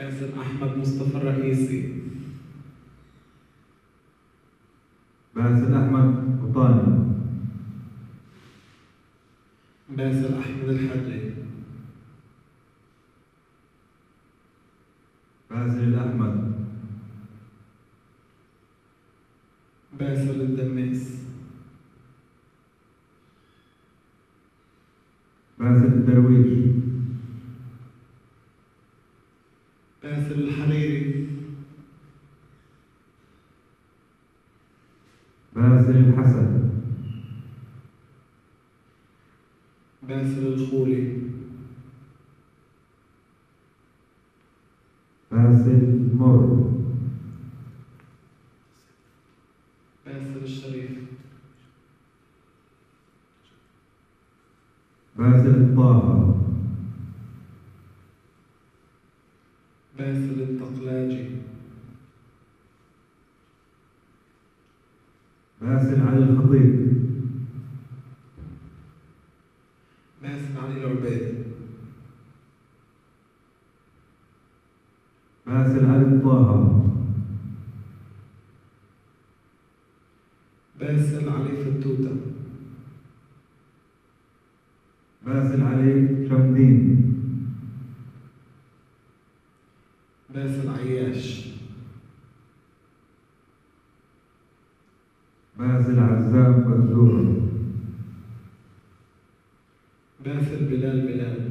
باسل أحمد مصطفى الرئيسي. باسل أحمد وطاني باسل أحمد الحري. باسل الأحمد باسل الدميس باسل الدرويش. باسل الحريري. باسل الحسن. باسل الخولي. باسل مر باسل الشريف. باسل طه باسل الطقلاجي باسل علي الخطيب. باسل علي العبيد باسل علي طه باسل علي فتوتة باسل علي شمدين. باسل عياش باسل عزام بزور باسل بلال بلال.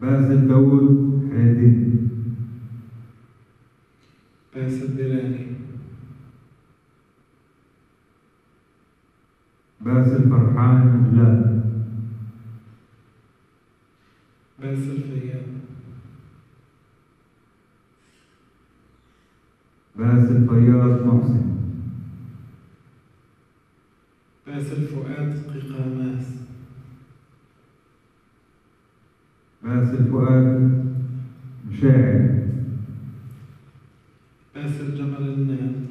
باسل داوود حيدين باسل ديراني باسل فرحان جلال باسل فياض باسل فياض محسن باسل فؤاد قيقاماس باسل فؤاد مشاعر. باسل جمل النان.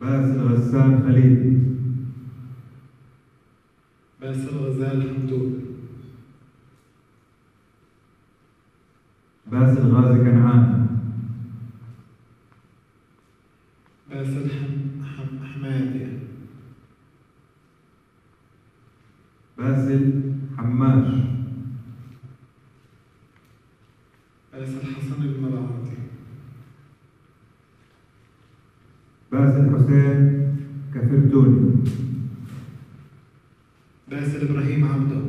باسل غسان خليل. باسل غزال حمدون غازي كنعان باسل حم... حم... حمادية باسل حماش باسل حسن المراعتي باسل حسين كفرتوني باسل إبراهيم عبده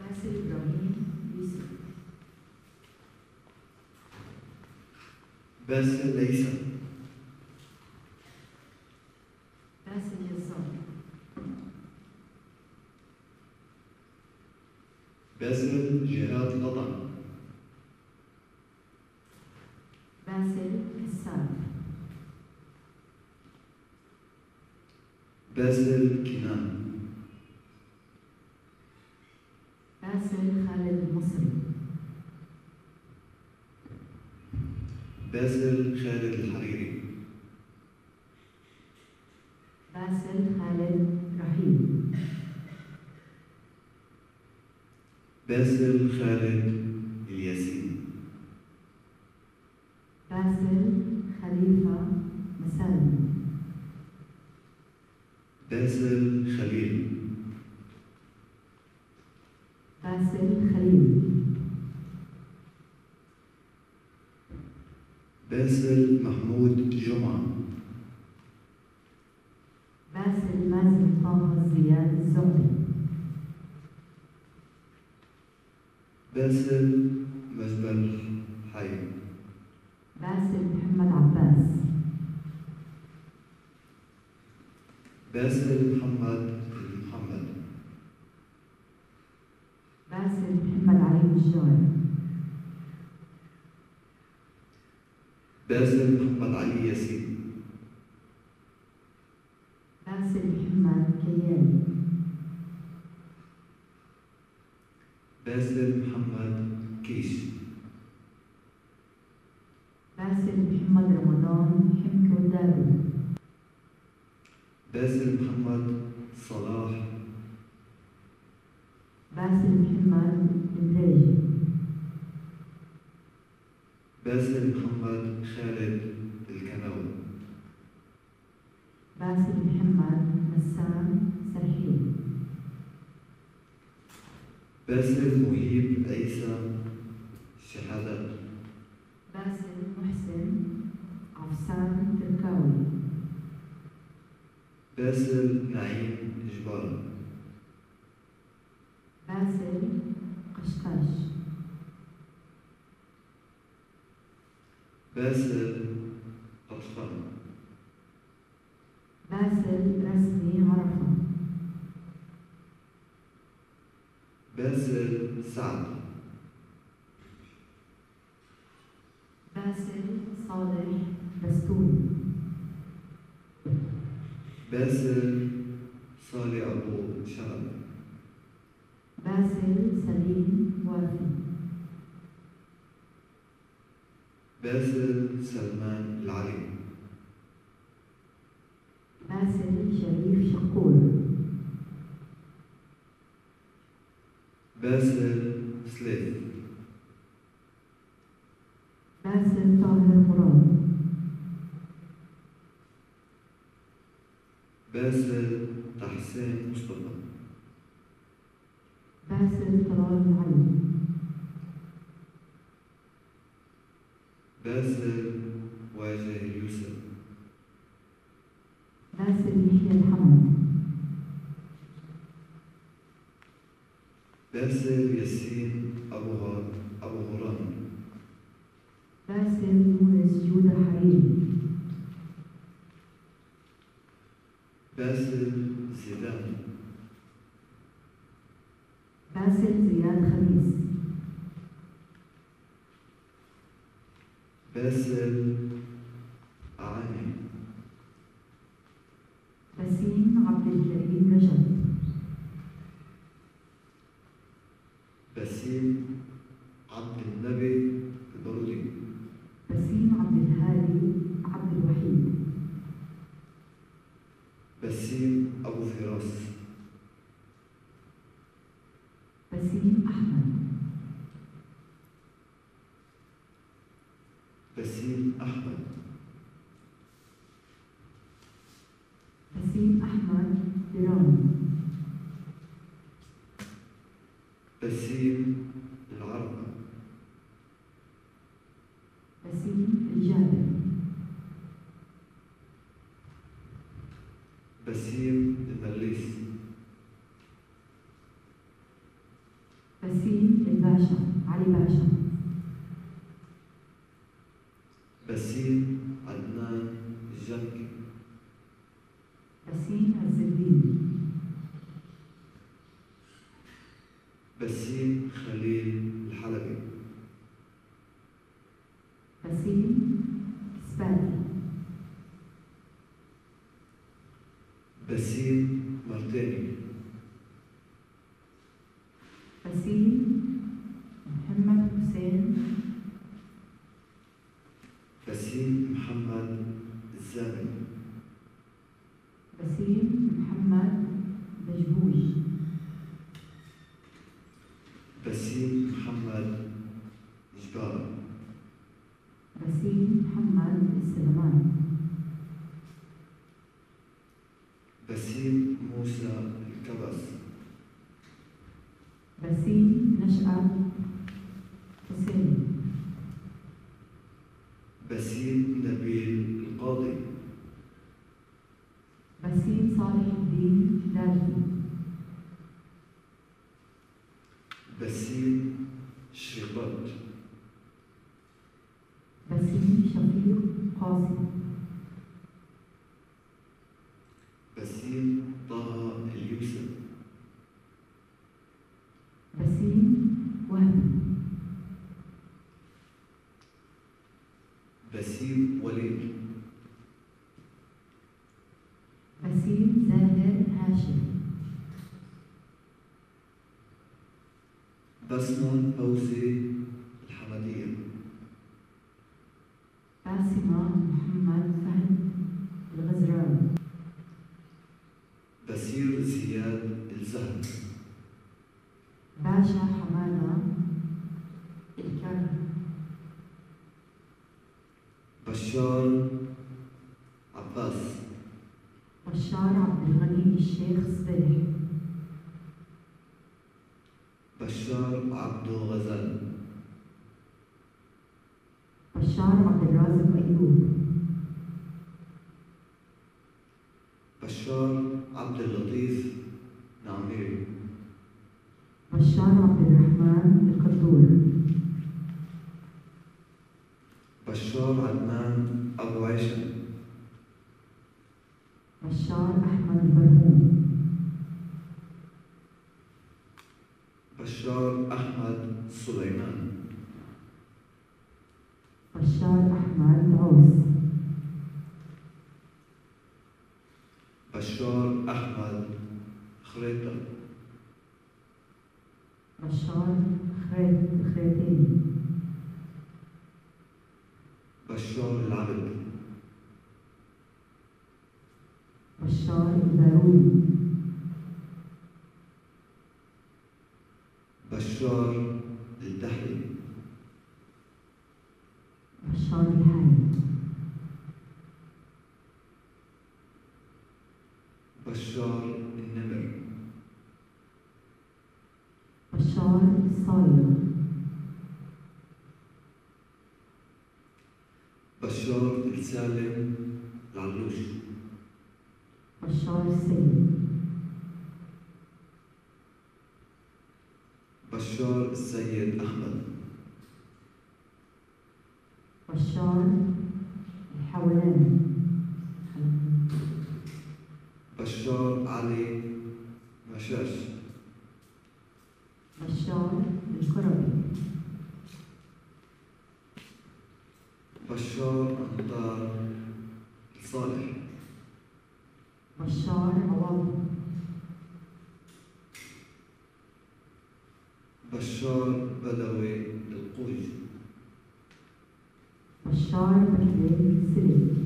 باسل إبراهيم يوسف باسل ليثم باسل يسار باسل جهاد لطن باسل كساب باسل كنان باسل خالد المصري باسل خالد الحريري باسل خالد رحيم باسل خالد الياسين باسل خليفة مسالم باسل خليل باسل خليل باسل محمود جمعة باسل مازن طه زياد الزهري باسل مجبل حي. باسل محمد عباس. باسل محمد محمد. باسل محمد علي الجوعي باسل محمد علي ياسين باسل محمد كيالي باسل محمد كيش باسل محمد صلاح. باسل محمد الدريجي باسل محمد خالد الكناوي باسل محمد بسام سرحيل باسل مهيب عيسى شهادات باسل محسن عفسان تركاوي باسل نعيم جبارة باسل قشقاش باسل قطفان باسل رسمي عرفة باسل سعد باسل صالح أبو شرف باسل سليم وافي باسل سلمان العلي باسل شريف شقور باسل سليف باسل طاهر مراد باسل تحسين مصطفى. باسل طلال علي باسل واجه يوسف. باسل يحيى الحمد. باسل ياسين أبو هار أبو هران باسل يونس جودة حريري باسل زيدان باسل زياد خميس. باسل عاني بسيم عبد الكريم رجب بسيم عبد النبي البرودي بسيم عبد الهادي عبد الوحيد بسيم أبو فراس. بسيم أحمد. بسيم أحمد بسيم أحمد درامي بسيم العربة بسيم الجابر بسيم المليس بسيم الباشا علي باشا بسيم عدنان الجنكي بسيم عز الدين بسيم خليل الحلبي بسيم كسباتي بسيم مرتاني بسيم محمد حسين بسيم محمد الزامل بسيم محمد دجبوج بسيم محمد جبارة بسيم محمد السلمان بسيم موسى الكبس بسيم نشأة حسين بسيم نبيل القاضي بسيم صالح الدين دارتي بسيم شربات بسيم شفيق قاسم بسيم طه اليوسف بسيم وهبي بسيم وليد بسيم زاهر هاشم بسمة فوزي الحمدية باسمة محمد فهد الغزراوي عباس بشار عبد الغني الشيخ صبيح بشار عبدو غزال بشار عبد الرازق أيوب بشار عبد اللطيف نعميري بشار عبد الرحمن القدور بشار عدنان أبو عيشة بشار أحمد البرهوم بشار أحمد سليمان بشار أحمد عوس بشار أحمد خريطة بشار خريت خريتيني بشار العبد بشار الباروني بشار الدحلي. بشار الحي. بشار النمر بشار الصايغ بشار السالم العلوش بشار السيد. بشار السيد أحمد. بشار الحولاني بشار علي مشاش بشار الكربي بشار أنطار صالح بشار عوض بشار بدوي القوج بشار بكري سلك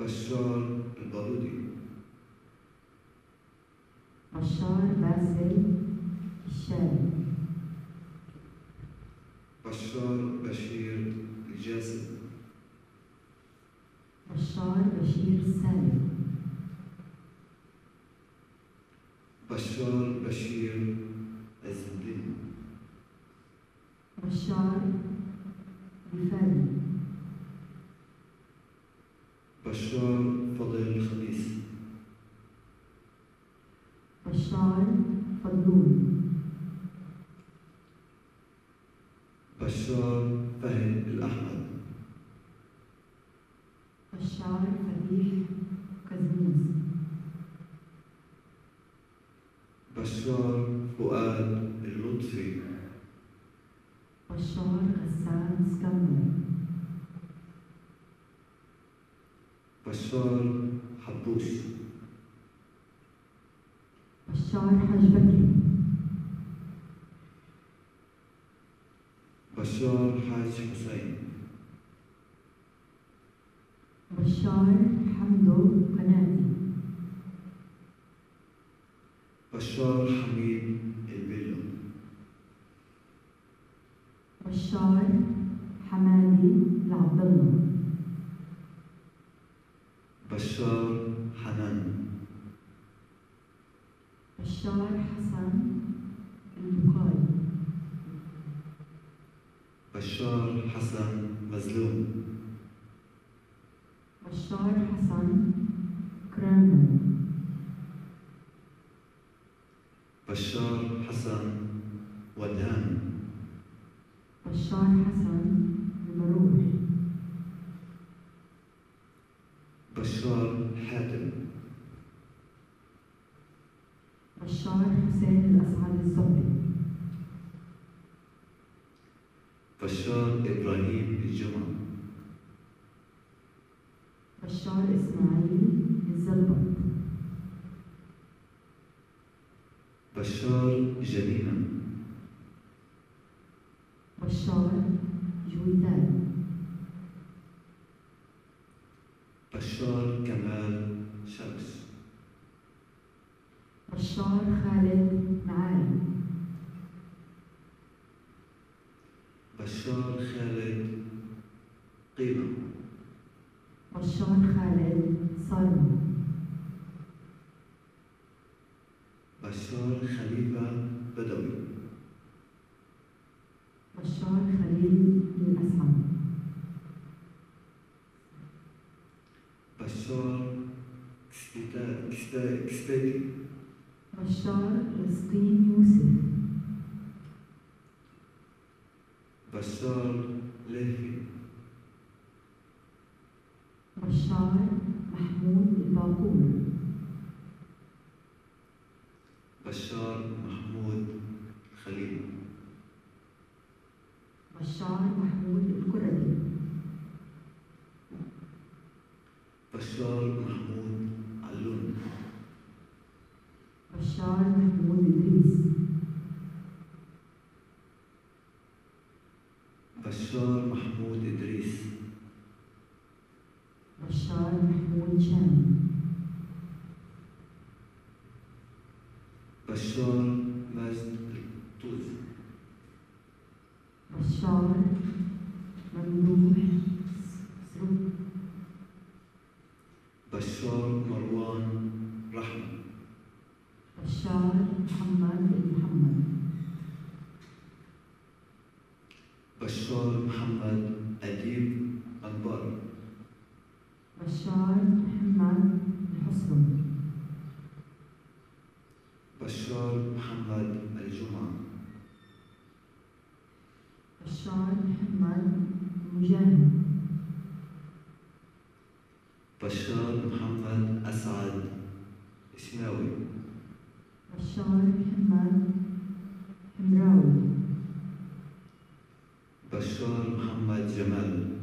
بشار البارودي بشار باسل الشامي بشار بشير الجاسم بشار بشير سالم بشار بشير عز الدين بشار بفادي بشار فضل الخميس بشار فضلون بشار فهد الأحمد. بشار فتيح كزموس بشار فؤاد اللطفي. بشار غسان اسكندر بشار حبوش. بشار حاج بكري بشار حاج حسين. بشار حمدو قناتي بشار حميد البيلو بشار حمادي العبد الله. بشار حنان بشار حسن البقاي بشار حسن مزلوم بشار حسن كرامل بشار حسن ودهان. بشار حسن المروح. بشار حاتم. بشار حسين الأسعد الزهري بشار إبراهيم الجمعة. بشار إسماعيل الزلبط بشار جنينة بشار جويدان. بشار كمال شمس. بشار خالد معالي. بشار خالد. قيمة بشار خالد صارمة بشار خليفة بدوي. بشار خليل الأسعد. بشار كسباتي بشار فلسطين يوسف. بشار لهفي بشار محمود الباقور بشار محمود خليل بشار محمود الكردي بشار محمود علون بشار محمود إدريس بشار محمود إدريس بشار محمود شامي بشار مجد الطوز بشار ممدوح سرود بشار مروان رحمة بشار محمد محمد بشار محمد أديب أنبار بشار محمد الحصري بشار محمد الجمعة بشار محمد مجاهد. بشار محمد أسعد. إسماوي بشار محمد حمراوي. بشار محمد جمال.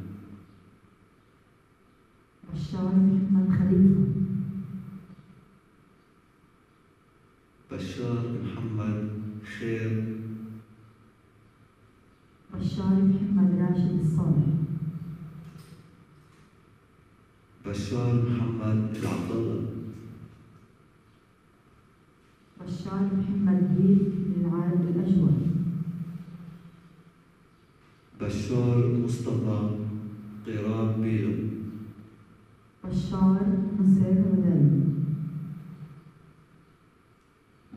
بشار محمد خليفة. بشار محمد خير بشار محمد راشد الصالح بشار محمد العبد الله بشار محمد جيل العاد الأجود بشار مصطفى قراب بيلو. بشار نصير غدالي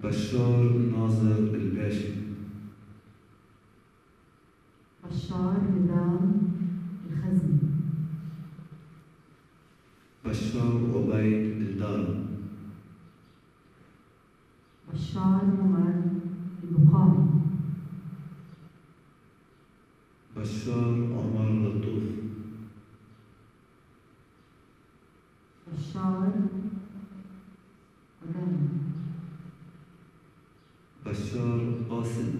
بشار ناظر الباشي بشار نظام الخزني بشار عبيد الدار. بشار عمر البقاري بشار عمر لطوف بشار غدالي بشار قاسم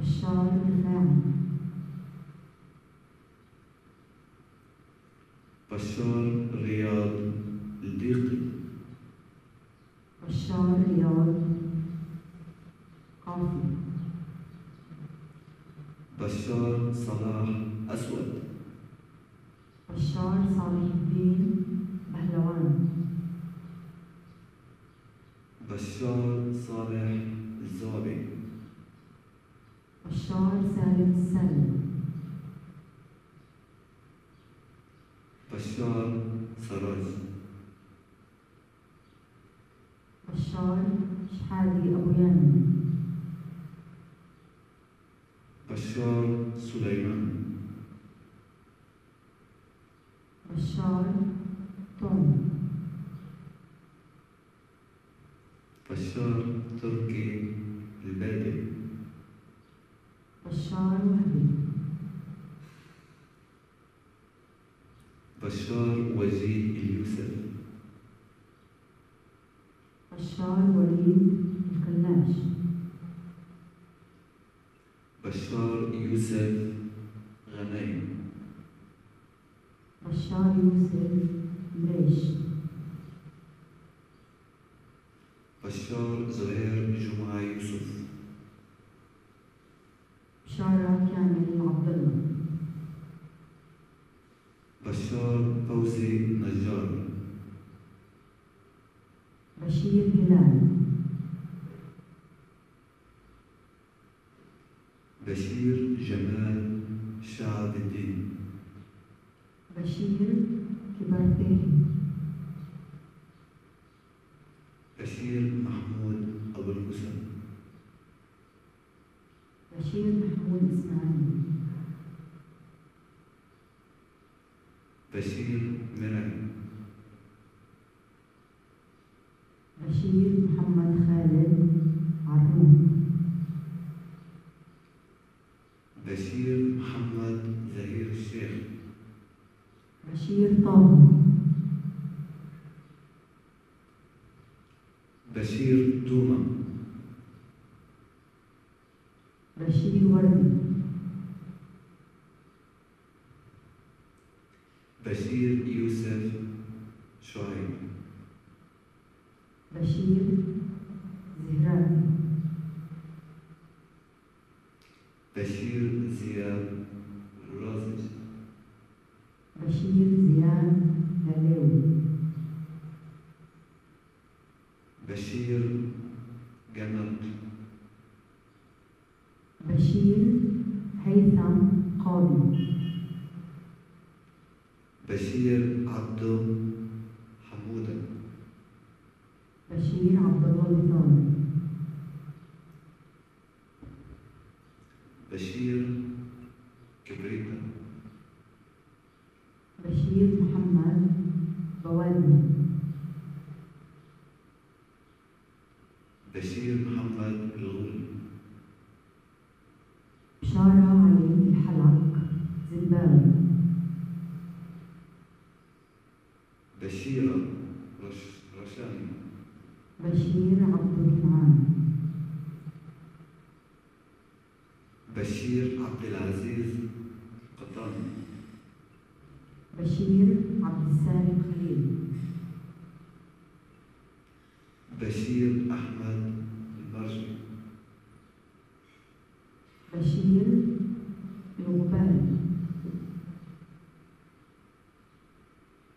بشار رفاعي بشار رياض الديقي بشار رياض قافي بشار صلاح أسود. بشار صالح الدين بشار صالح الزوابي بشار سالم السالم بشار سراج. بشار شحادي أبو يامن. بشار سليمان. بشار بشار تركي البادي بشار وهبي بشار وجيه اليوسف بشار وليد الكلاش بشار يوسف غنيم بشار يوسف ليش شعر زهير جمعة يوسف شعر كامل عبد الله بشار فوزي نجار بشير هلال بشير جمال شعب الدين بشير كبرتين solution.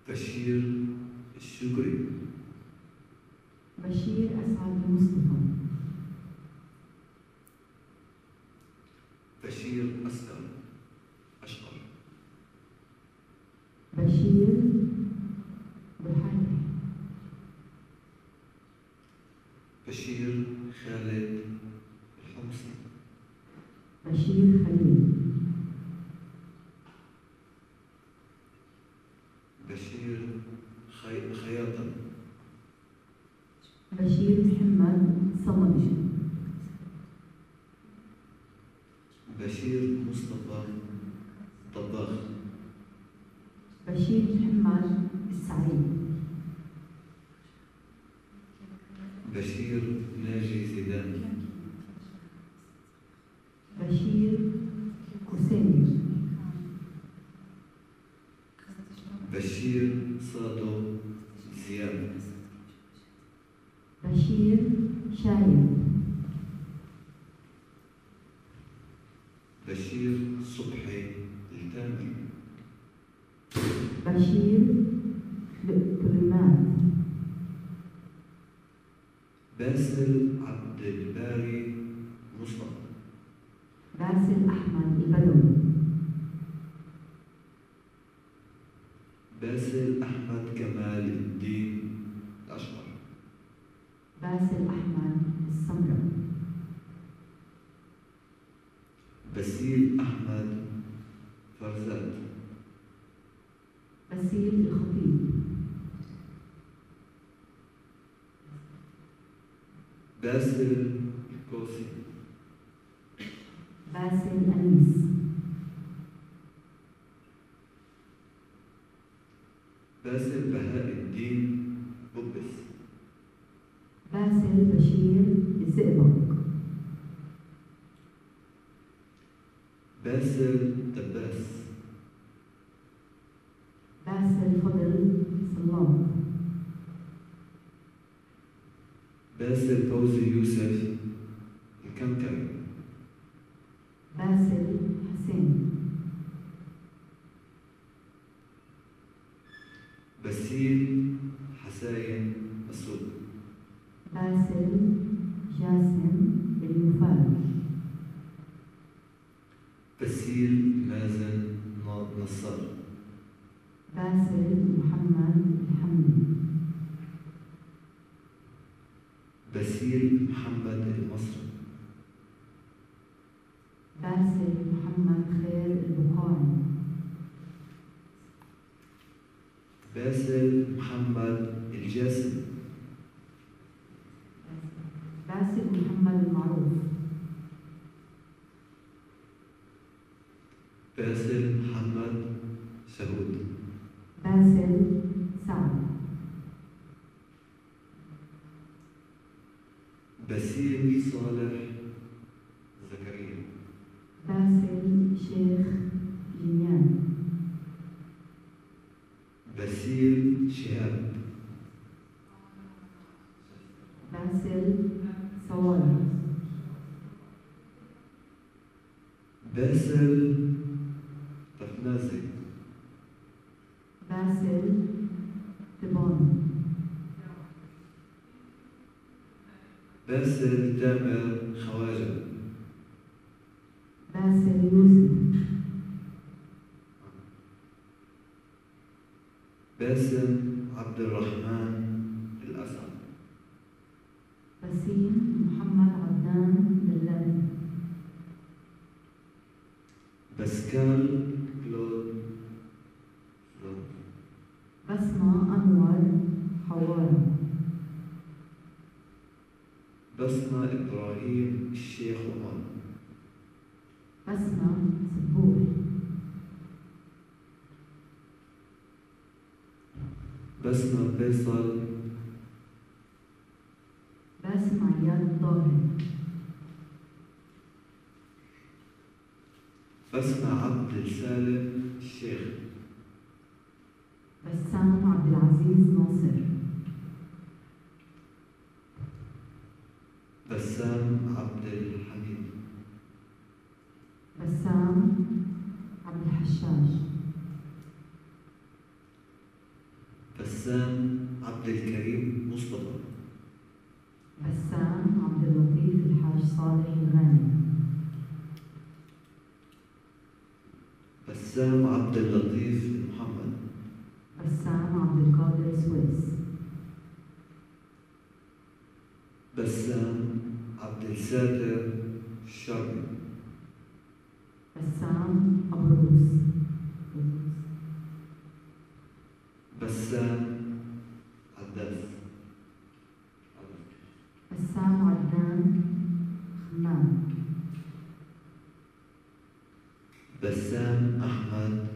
بشير الشكري. بشير أسعد مصطفى بشير أسلم. أشقر بشير باسل الكوسي باسل أنيس باسل بهاء الدين بوبس باسل بشير الزئبق باسل تباس Blessed you Yusuf, باسل تامر خواجه باسل يوسف باسم عبد الرحمن الأسد بسيم محمد عدنان بلبي باسكال كلود كلود. بسمة أنور حواري بسمة إبراهيم الشيخ عمر بسمة سبور بسمة فيصل. باسم عياد الطاهر بسمة عبد السالم الشيخ. بسام عبد العزيز ناصر. بسام عبد الحميد. بسام عبد الحشاش. بسام عبد الكريم مصطفى. بسام عبد اللطيف الحاج صالح الغاني بسام عبد اللطيف محمد. بسام عبد القادر سويس بسام عبد الساتر الشرقي بسام أبو روس بسام عداس بسام عدنان خمام بسام أحمد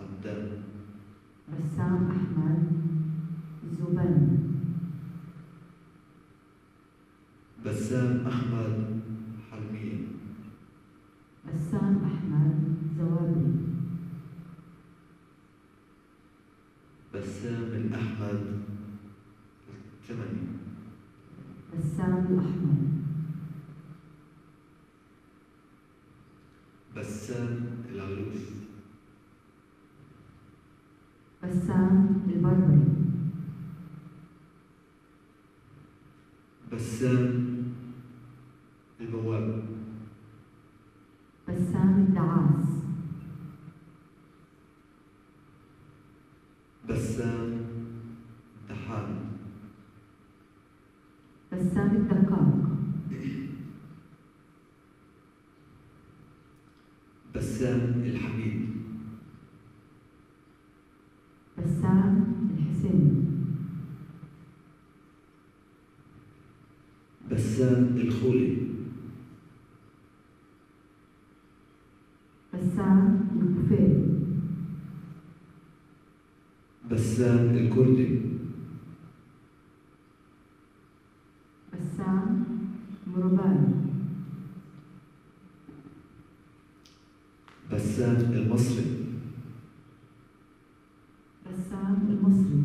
عبدان بسام أحمد زبان بسام أحمد حلمية بسام أحمد زوابي بسام الأحمد الثمني بسام الأحمر بسام العلوش بسام البربري بسام البواب بسام الدعاس بسام الدحان بسام الدقاق بسام الحميد بسام الحسين بسام الخولي بسام الكفيل بسام الكردي بسام مربان بسام المصري بسام المصري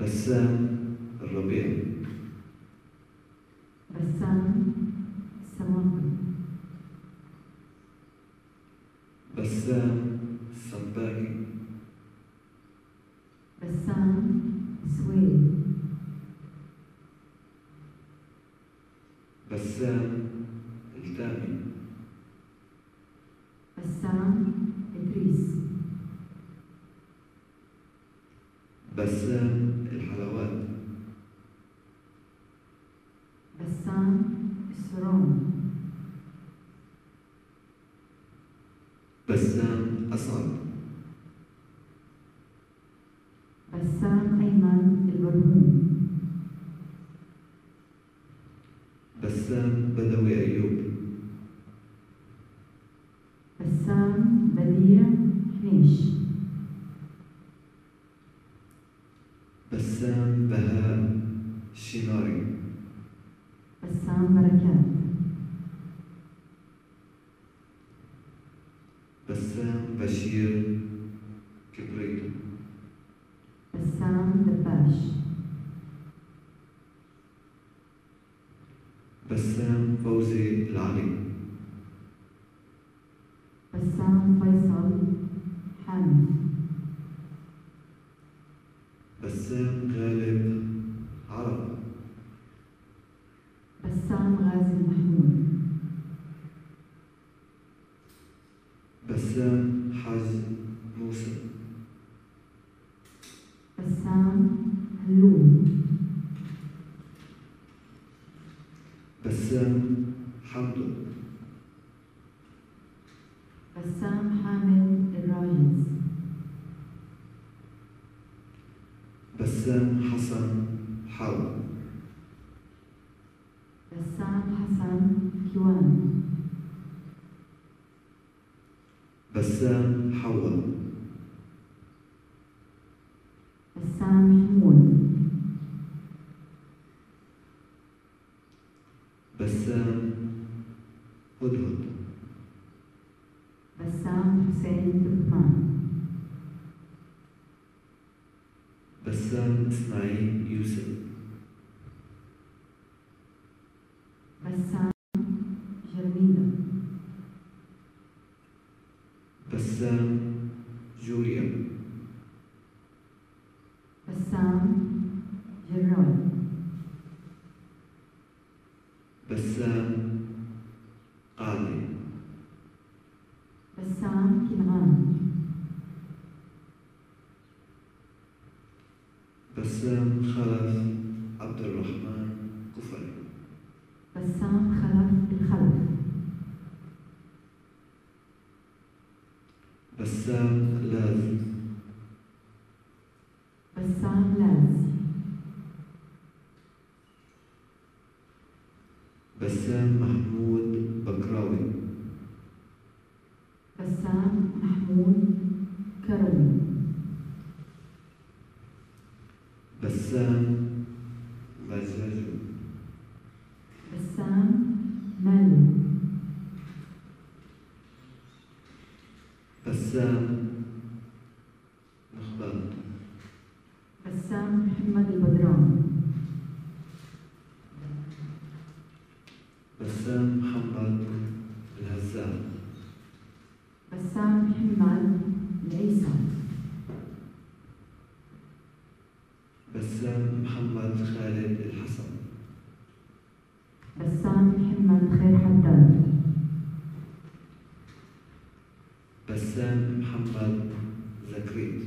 بسام الربيع بسام السماقي بسام السنباكي بسام سويد بسام التامي بسام الحلوات بسام السرون بسام أسعد بسام أيمن البرهوم بسام بدوي أيوب بسام بديع حنيش بسام بهاء شيناري بسام بركات بسام بشير كبريتو بسام دباش بسام فوزي العلي بسام فيصل حامد بسام غالب عرب بسام غازي محمود بسام حاج موسى بسام هلول بسام حمدو بسام حامد الراجز بسام حسن حاو بسام حسن كيوان. بسام حوا بسام حمود بسام هدهد بسام حسين تركمان بسام إسماعيل يوسف بسام جرميلة بسام جوليا بسام جراد بسام قاضي بسام كنعان بسام خلف عبد الرحمن كفر بسام خلف الخلف بسام لاز بسام لاز بسام محمود بكراوي بسام محمود كروي بسام مزاجو بسام مالك بسام مخبط بسام محمد البدران بسام محمد الهزام بسام محمد العيسى بسام محمد خالد الحسن. بسام محمد خير حداد. بسام محمد زكريت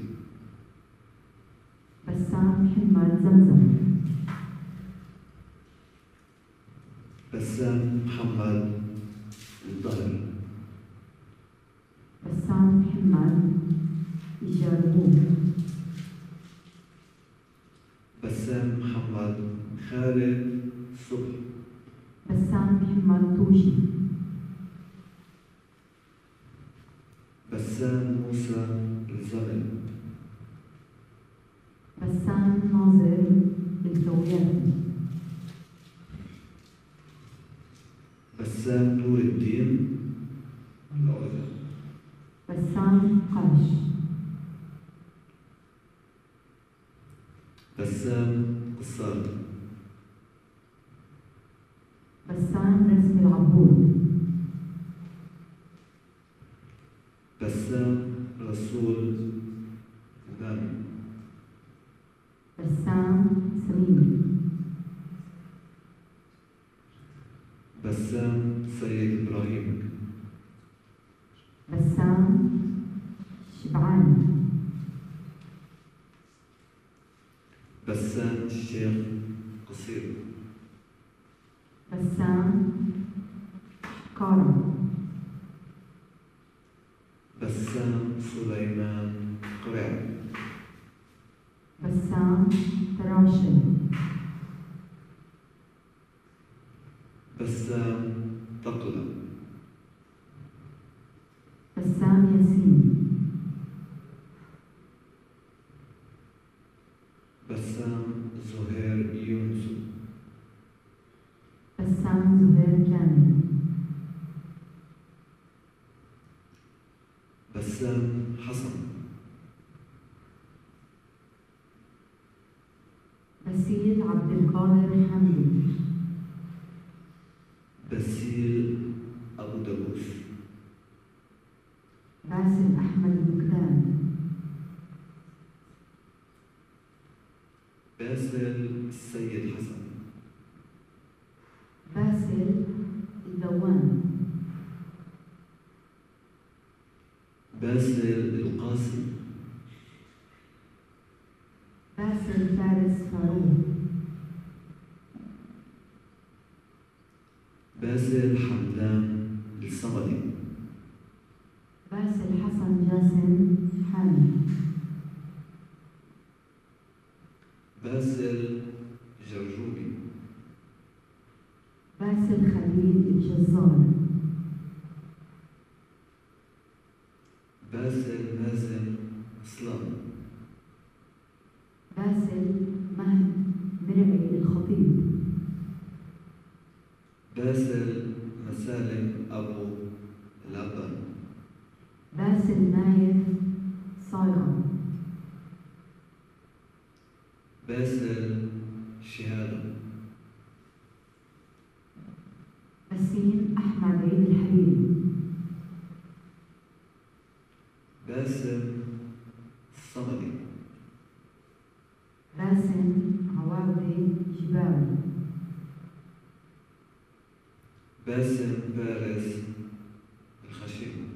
بسام محمد زمزم. بسام محمد الظهر بسام محمد إجابوه بسام محمد خالد صبح بسام محمد توشي بسام موسى الزمن بسام ناظر الكوياتي بسام نور الدين. العلا بسام قاش بسام قصار. بسام تقلم بسام ياسين باسم الصمدي باسم عواضي جبال. باسم فارس الخشيم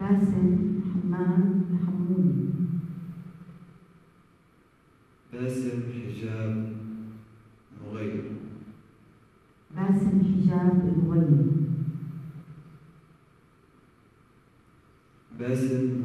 باسم حمام الحمودي باسم حجاب مغير باسم حجاب المغير citizen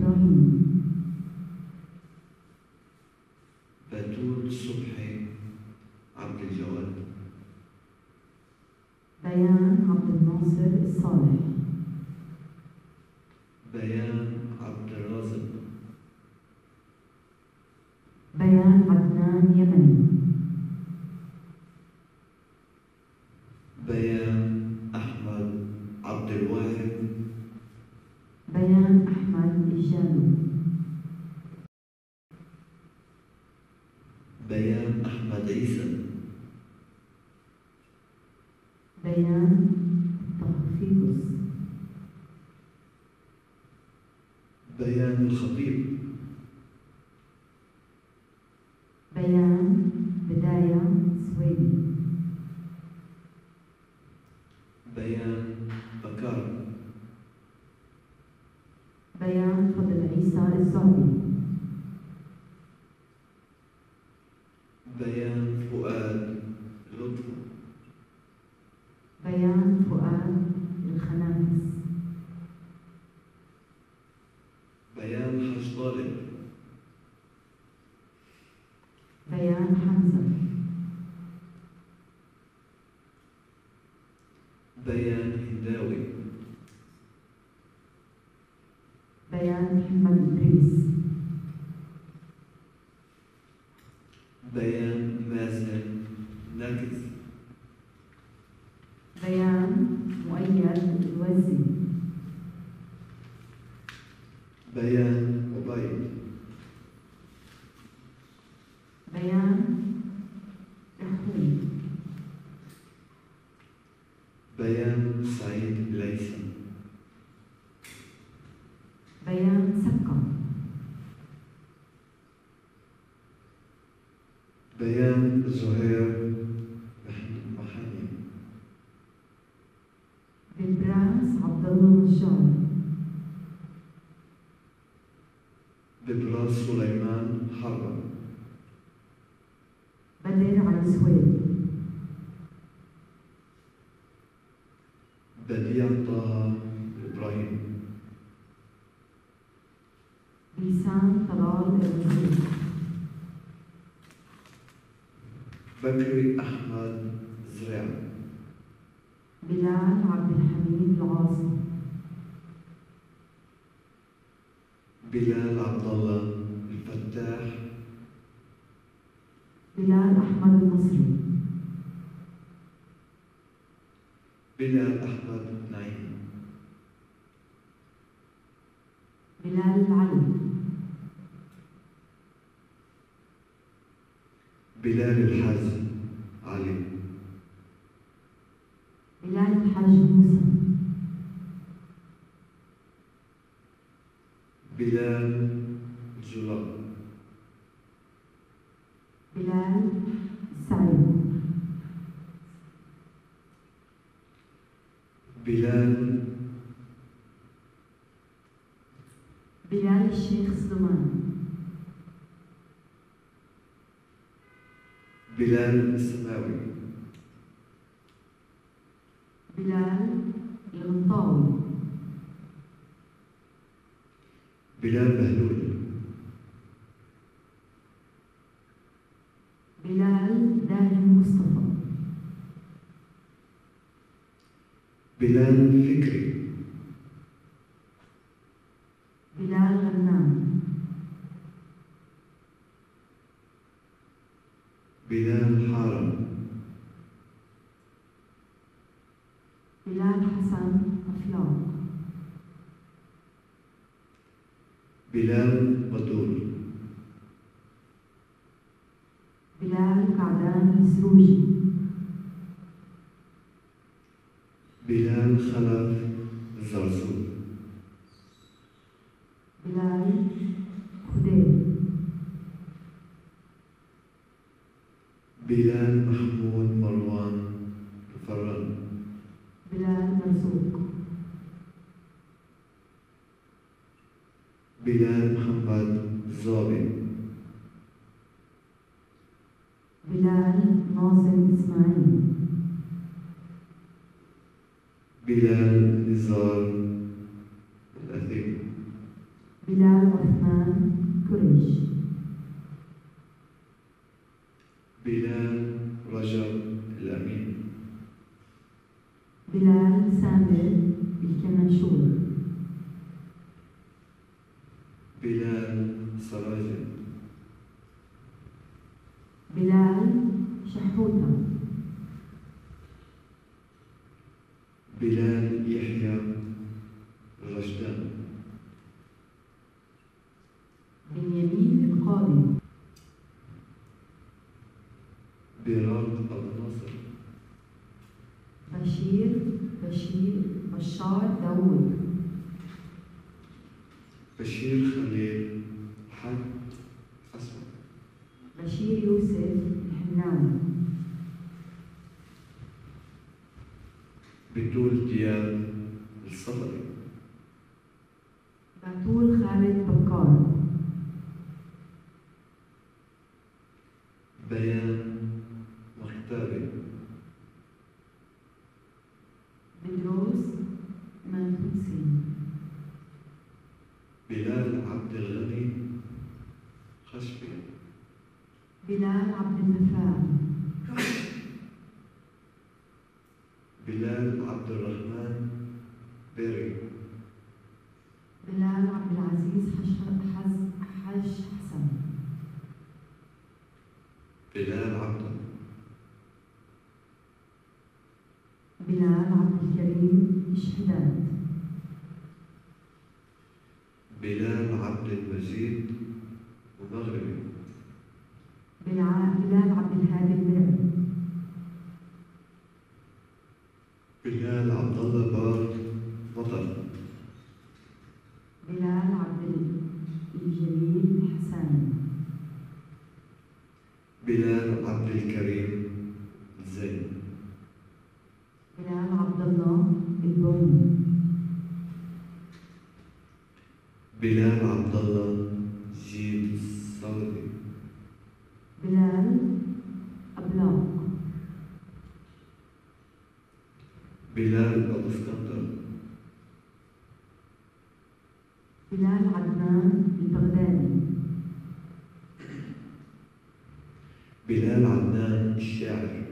إبراهيم. بتول صبحي عبد الجواد. بيان عبد الناصر الصالح. بلال السماوي. بلال الغنطاوي. بلال بهلول بلال داهم مصطفى بلال فكري. Bilal Khalaf. بيرام أبو ناصر بشير بشير بشار داوود. بشير خليل حد أسمع بشير يوسف الحنان بتول ديان الصبري. الاسطنبول بلال عدنان البغدادي بلال عدنان الشاعر.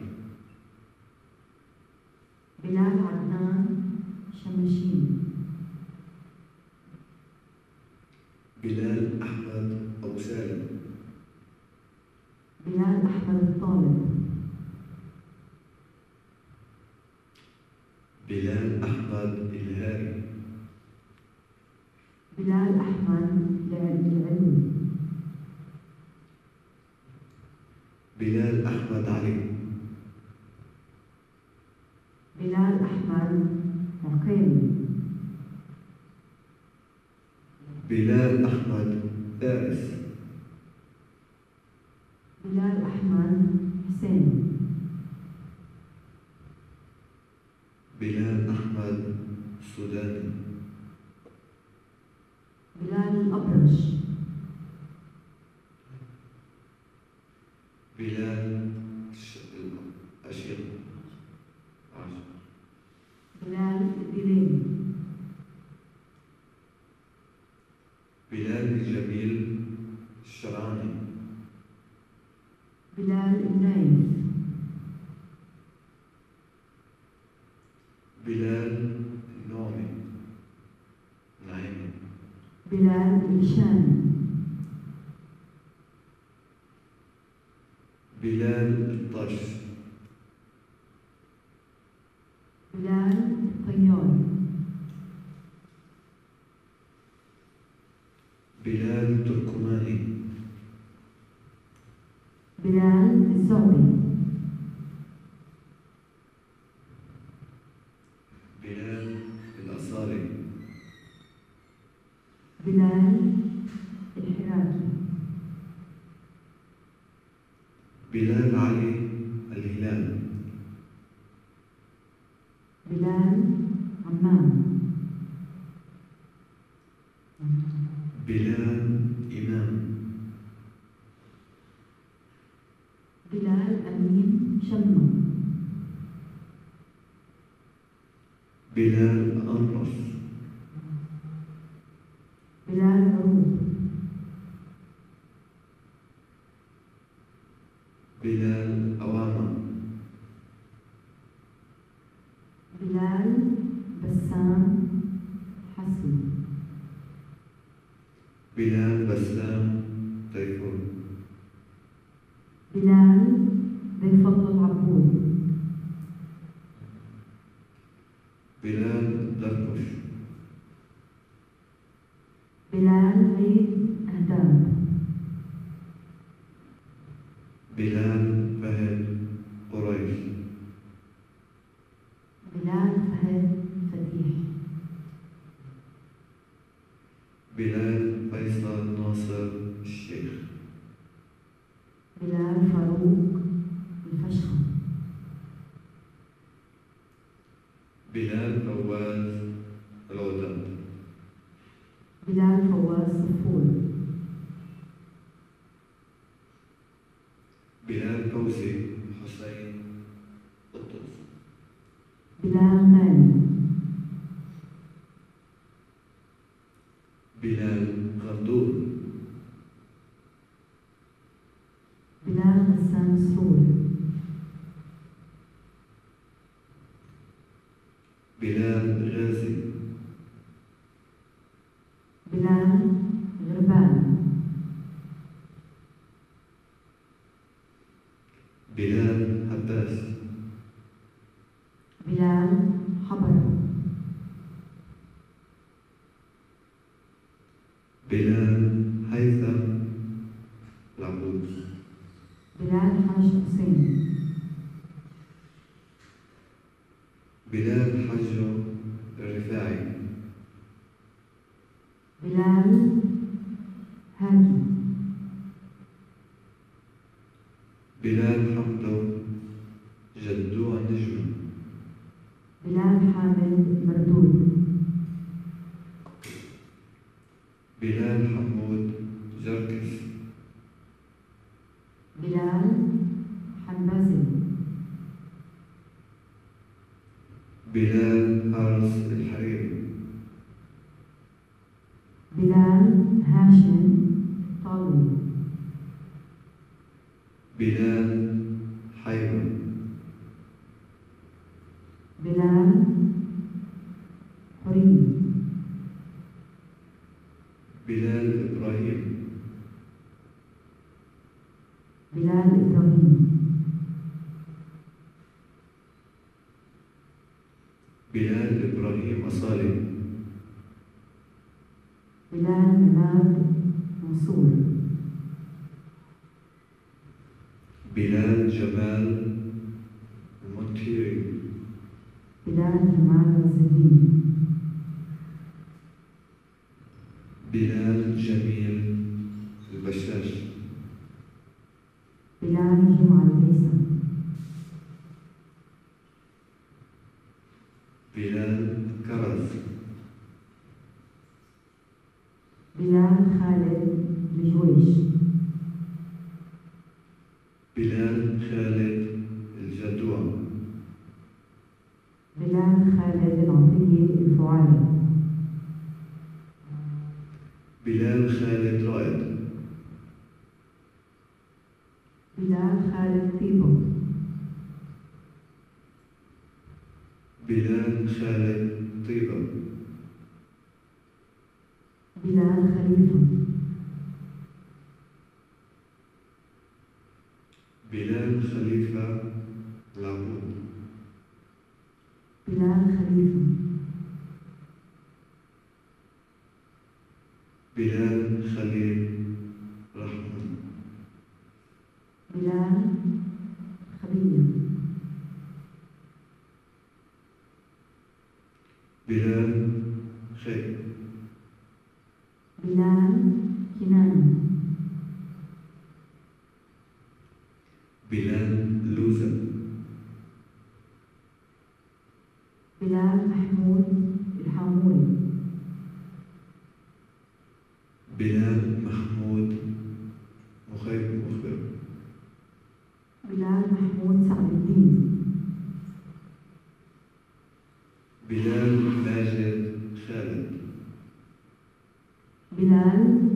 بلال أحمد علي. Pilar Zombie. bilen بلال غندور. بلال غسان صول Bilal, Jamal, and what hearing? Bilal, Jamal, and Siddiq. Bilal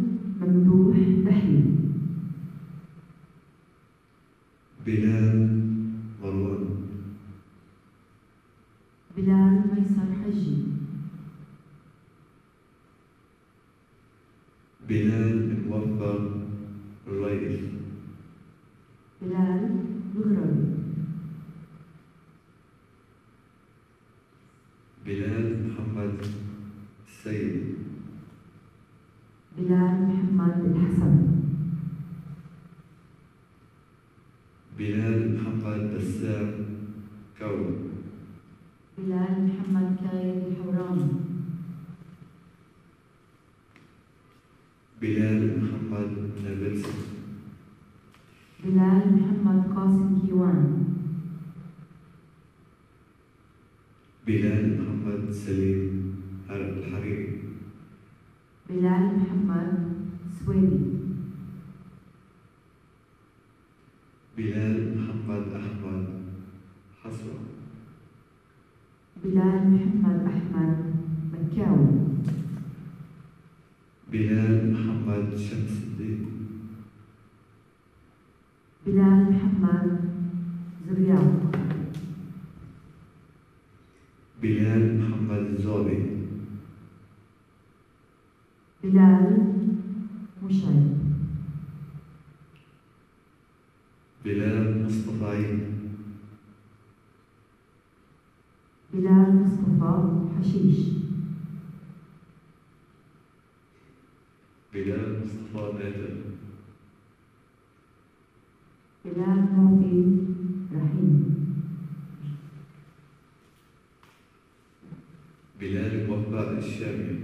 بلال ربي رحيم. بلال وفاء الشامي.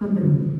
건드려.